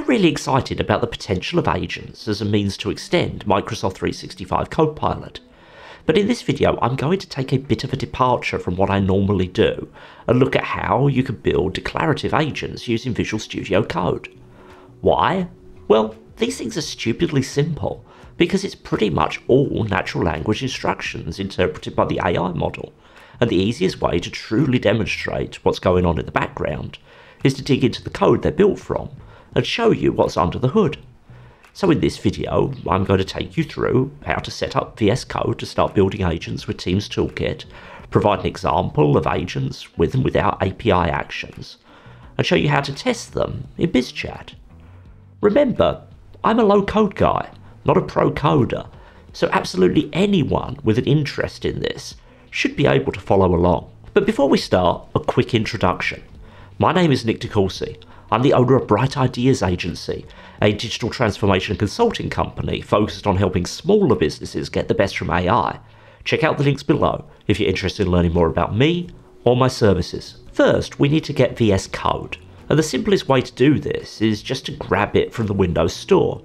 I'm really excited about the potential of agents as a means to extend Microsoft 365 Copilot. But in this video, I'm going to take a bit of a departure from what I normally do and look at how you can build declarative agents using Visual Studio Code. Why? Well, these things are stupidly simple because it's pretty much all natural language instructions interpreted by the AI model. And the easiest way to truly demonstrate what's going on in the background is to dig into the code they're built from and show you what's under the hood. So in this video, I'm going to take you through how to set up VS Code to start building agents with Teams Toolkit, provide an example of agents with and without API actions, and show you how to test them in BizChat. Remember, I'm a low code guy, not a pro coder, so absolutely anyone with an interest in this should be able to follow along. But before we start, a quick introduction. My name is Nick DeCourcy. I'm the owner of Bright Ideas Agency, a digital transformation consulting company focused on helping smaller businesses get the best from AI. Check out the links below if you're interested in learning more about me or my services. First, we need to get VS Code, and the simplest way to do this is just to grab it from the Windows Store.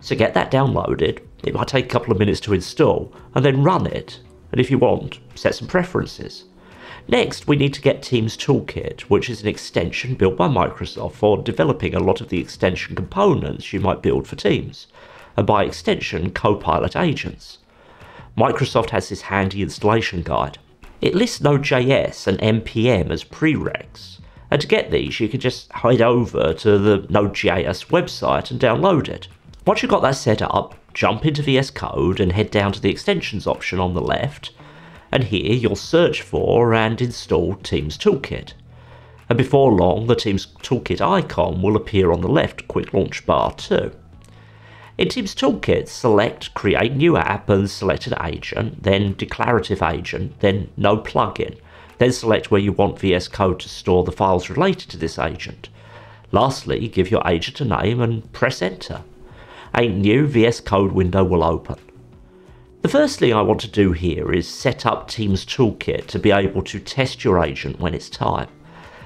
So get that downloaded, it might take a couple of minutes to install, and then run it, and if you want, set some preferences. Next, we need to get Teams Toolkit, which is an extension built by Microsoft for developing a lot of the extension components you might build for Teams, and by extension, Copilot agents. Microsoft has this handy installation guide. It lists Node.js and NPM as prereqs, and to get these, you can just head over to the Node.js website and download it. Once you've got that set up, jump into VS Code and head down to the extensions option on the left, and here you'll search for and install Teams Toolkit. And before long, the Teams Toolkit icon will appear on the left quick launch bar too. In Teams Toolkit, select Create New App and select an agent, then Declarative Agent, then No Plugin. Then select where you want VS Code to store the files related to this agent. Lastly, give your agent a name and press Enter. A new VS Code window will open. The first thing I want to do here is set up Teams Toolkit to be able to test your agent when it's time.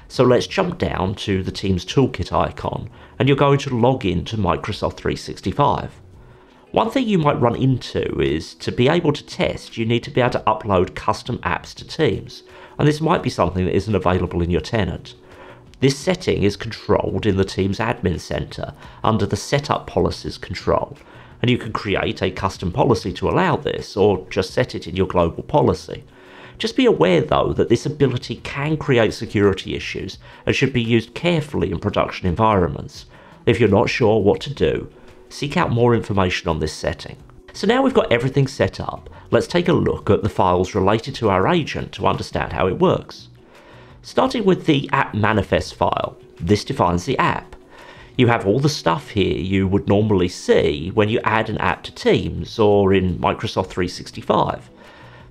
So let's jump down to the Teams Toolkit icon and you're going to log in to Microsoft 365. One thing you might run into is to be able to test, you need to be able to upload custom apps to Teams, and this might be something that isn't available in your tenant. This setting is controlled in the Teams Admin Center under the Setup Policies control, and you can create a custom policy to allow this or just set it in your global policy. Just be aware though that this ability can create security issues and should be used carefully in production environments. If you're not sure what to do, seek out more information on this setting. So now we've got everything set up, let's take a look at the files related to our agent to understand how it works. Starting with the app manifest file, this defines the app. You have all the stuff here you would normally see when you add an app to Teams or in Microsoft 365.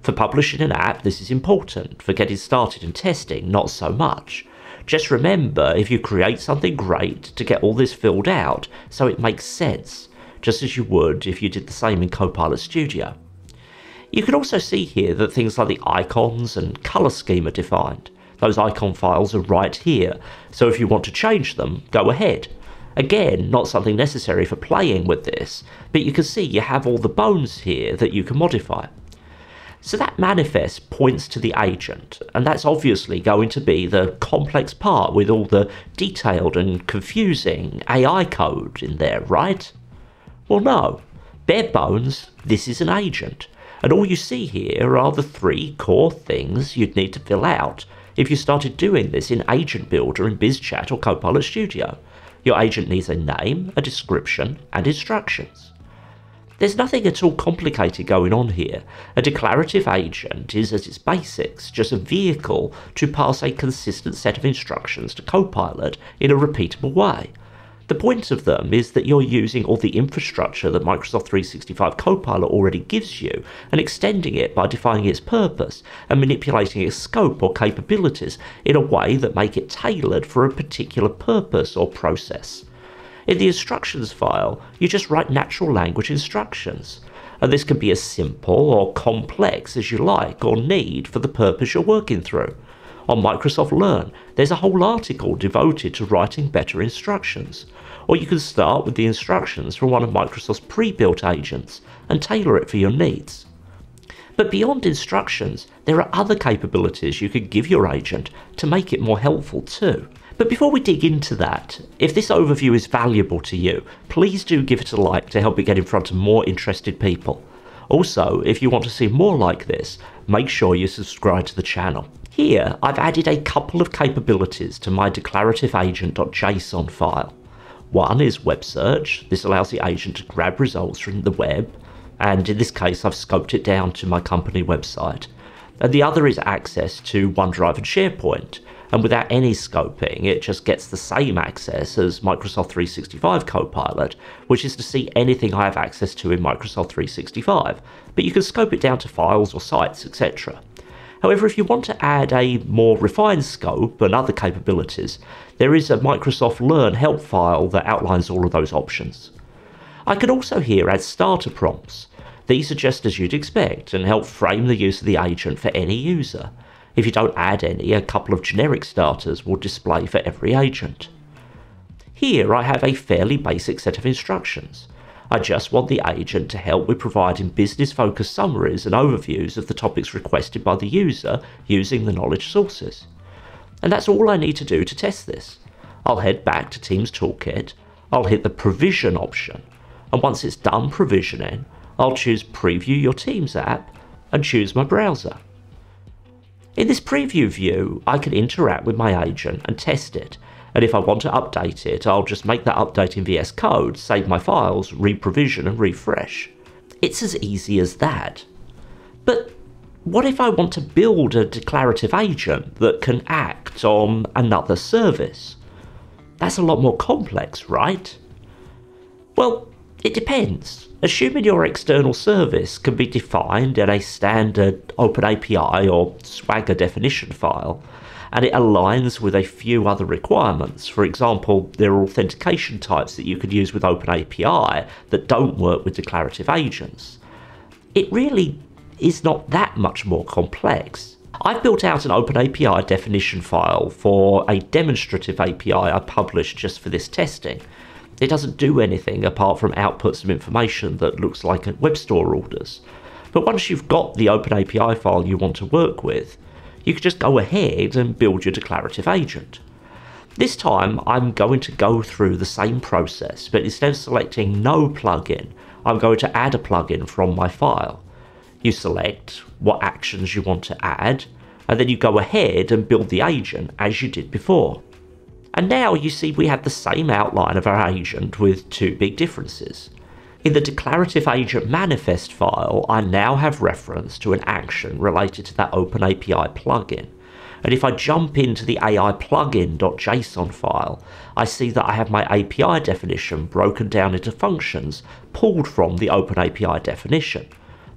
For publishing an app, this is important. For getting started and testing, not so much. Just remember, if you create something great, to get all this filled out so it makes sense, just as you would if you did the same in Copilot Studio. You can also see here that things like the icons and color scheme are defined. Those icon files are right here, so if you want to change them, go ahead. Again, not something necessary for playing with this, but you can see you have all the bones here that you can modify. So that manifest points to the agent, and that's obviously going to be the complex part with all the detailed and confusing AI code in there, right? Well, no. Bare bones, this is an agent, and all you see here are the three core things you'd need to fill out if you started doing this in Agent Builder in BizChat or Copilot Studio. Your agent needs a name, a description, and instructions. There's nothing at all complicated going on here. A declarative agent is, at its basics, just a vehicle to pass a consistent set of instructions to Copilot in a repeatable way. The point of them is that you're using all the infrastructure that Microsoft 365 Copilot already gives you and extending it by defining its purpose and manipulating its scope or capabilities in a way that make it tailored for a particular purpose or process. In the instructions file, you just write natural language instructions, and this can be as simple or complex as you like or need for the purpose you're working through. On Microsoft Learn, there's a whole article devoted to writing better instructions. Or you can start with the instructions from one of Microsoft's pre-built agents and tailor it for your needs. But beyond instructions, there are other capabilities you could give your agent to make it more helpful too. But before we dig into that, if this overview is valuable to you, please do give it a like to help it get in front of more interested people. Also, if you want to see more like this, make sure you subscribe to the channel. Here, I've added a couple of capabilities to my declarative declarativeagent.json file. One is web search. This allows the agent to grab results from the web, and in this case, I've scoped it down to my company website. And the other is access to OneDrive and SharePoint, and without any scoping, it just gets the same access as Microsoft 365 Copilot, which is to see anything I have access to in Microsoft 365, but you can scope it down to files or sites, etc. However, if you want to add a more refined scope and other capabilities, there is a Microsoft Learn help file that outlines all of those options. I can also here add starter prompts. These are just as you'd expect and help frame the use of the agent for any user. If you don't add any, a couple of generic starters will display for every agent. Here I have a fairly basic set of instructions. I just want the agent to help with providing business focused summaries and overviews of the topics requested by the user using the knowledge sources. And that's all I need to do to test this. I'll head back to Teams Toolkit, I'll hit the provision option, and once it's done provisioning, I'll choose Preview Your Teams app and choose my browser. In this preview view, I can interact with my agent and test it, and if I want to update it, I'll just make that update in VS Code, save my files, reprovision and refresh. It's as easy as that. But what if I want to build a declarative agent that can act on another service? That's a lot more complex, right? Well, it depends. Assuming your external service can be defined in a standard OpenAPI or Swagger definition file, and it aligns with a few other requirements. For example, there are authentication types that you could use with OpenAPI that don't work with declarative agents. It really is not that much more complex. I've built out an OpenAPI definition file for a demonstrative API I published just for this testing, it doesn't do anything apart from output some information that looks like a web store orders. But once you've got the OpenAPI file you want to work with, you could just go ahead and build your declarative agent. This time I'm going to go through the same process, but instead of selecting no plugin, I'm going to add a plugin from my file. You select what actions you want to add, and then you go ahead and build the agent as you did before. And now you see we have the same outline of our agent with two big differences. In the declarative agent manifest file, I now have reference to an action related to that OpenAPI plugin. And if I jump into the AI plugin.json file, I see that I have my API definition broken down into functions pulled from the OpenAPI definition.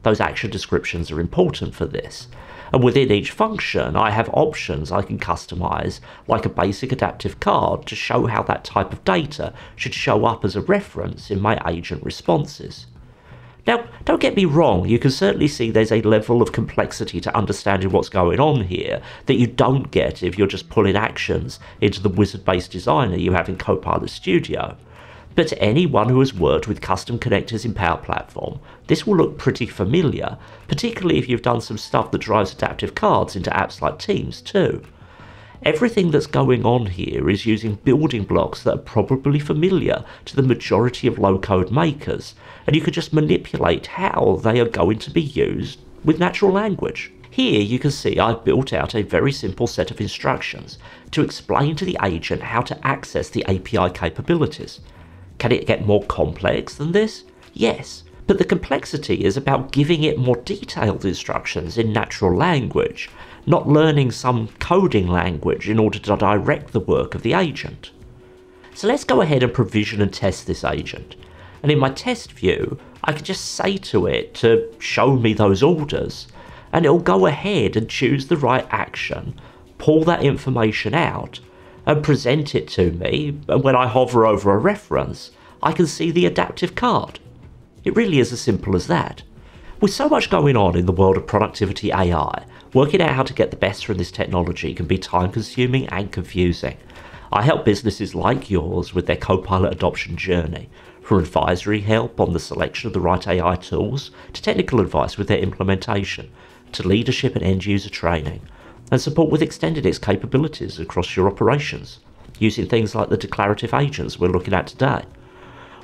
Those action descriptions are important for this. And within each function, I have options I can customize, like a basic adaptive card to show how that type of data should show up as a reference in my agent responses. Now, don't get me wrong, you can certainly see there's a level of complexity to understanding what's going on here that you don't get if you're just pulling actions into the wizard based designer you have in Copilot Studio. But to anyone who has worked with custom connectors in Power Platform, this will look pretty familiar, particularly if you've done some stuff that drives adaptive cards into apps like Teams too. Everything that's going on here is using building blocks that are probably familiar to the majority of low-code makers, and you can just manipulate how they are going to be used with natural language. Here you can see I've built out a very simple set of instructions to explain to the agent how to access the API capabilities. Can it get more complex than this? Yes, but the complexity is about giving it more detailed instructions in natural language, not learning some coding language in order to direct the work of the agent. So let's go ahead and provision and test this agent. And in my test view, I can just say to it to show me those orders, and it'll go ahead and choose the right action, pull that information out, and present it to me, and when I hover over a reference, I can see the adaptive card. It really is as simple as that. With so much going on in the world of productivity AI, working out how to get the best from this technology can be time consuming and confusing. I help businesses like yours with their Copilot adoption journey, from advisory help on the selection of the right AI tools to technical advice with their implementation, to leadership and end user training, and support with extended its capabilities across your operations, using things like the declarative agents we're looking at today.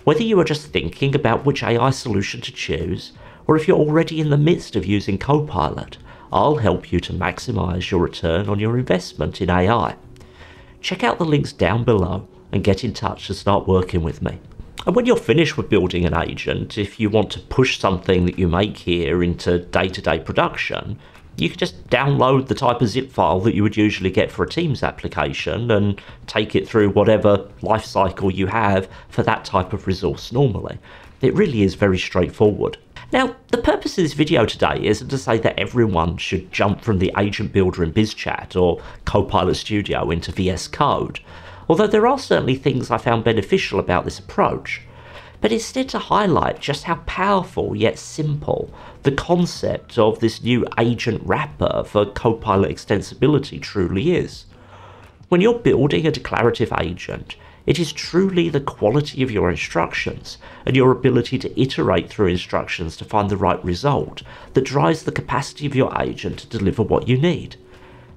Whether you are just thinking about which AI solution to choose, or if you're already in the midst of using Copilot, I'll help you to maximize your return on your investment in AI check out the links down below and get in touch to start working with me. And when you're finished with building an agent, if you want to push something that you make here into day to day production, you can just download the type of zip file that you would usually get for a Teams application and take it through whatever life cycle you have for that type of resource normally. It really is very straightforward. Now, the purpose of this video today isn't to say that everyone should jump from the Agent Builder in BizChat or Copilot Studio into VS Code, although there are certainly things I found beneficial about this approach, but instead to highlight just how powerful yet simple the concept of this new agent wrapper for Copilot extensibility truly is. When you're building a declarative agent, it is truly the quality of your instructions and your ability to iterate through instructions to find the right result that drives the capacity of your agent to deliver what you need.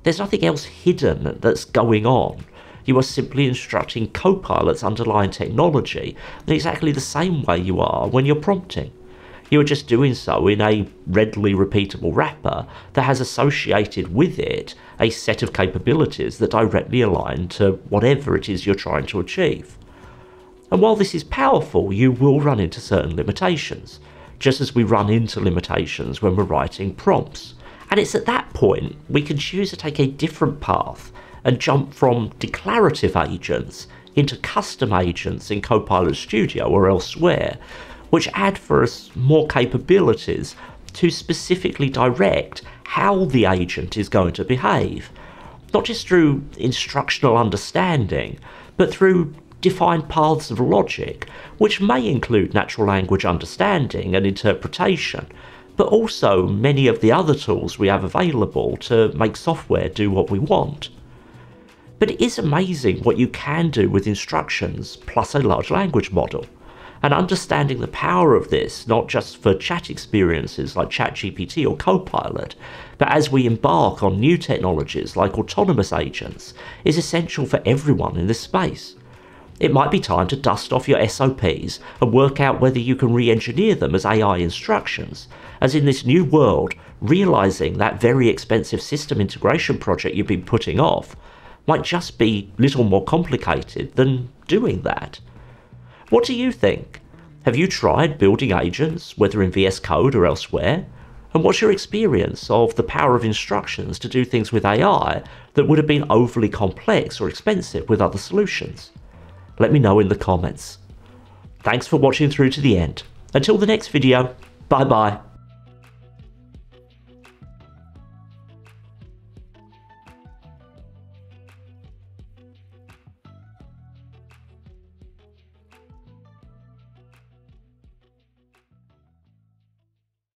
There's nothing else hidden that's going on. You are simply instructing Copilot's underlying technology in exactly the same way you are when you're prompting. You are just doing so in a readily repeatable wrapper that has associated with it a set of capabilities that directly align to whatever it is you're trying to achieve. And while this is powerful, you will run into certain limitations, just as we run into limitations when we're writing prompts. And it's at that point we can choose to take a different path and jump from declarative agents into custom agents in Copilot Studio or elsewhere which add for us more capabilities to specifically direct how the agent is going to behave, not just through instructional understanding, but through defined paths of logic, which may include natural language understanding and interpretation, but also many of the other tools we have available to make software do what we want. But it is amazing what you can do with instructions plus a large language model and understanding the power of this, not just for chat experiences like ChatGPT or Copilot, but as we embark on new technologies like autonomous agents, is essential for everyone in this space. It might be time to dust off your SOPs and work out whether you can re engineer them as AI instructions, as in this new world, realizing that very expensive system integration project you've been putting off might just be little more complicated than doing that. What do you think? Have you tried building agents, whether in VS Code or elsewhere? And what's your experience of the power of instructions to do things with AI that would have been overly complex or expensive with other solutions? Let me know in the comments. Thanks for watching through to the end. Until the next video, bye bye.